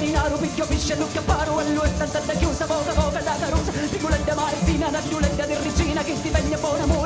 occhio pisce lucca paro e lui è tanta chiusa poca poca da carusa piccoletta mai fina una giuletta di regina che ti vegna buon amore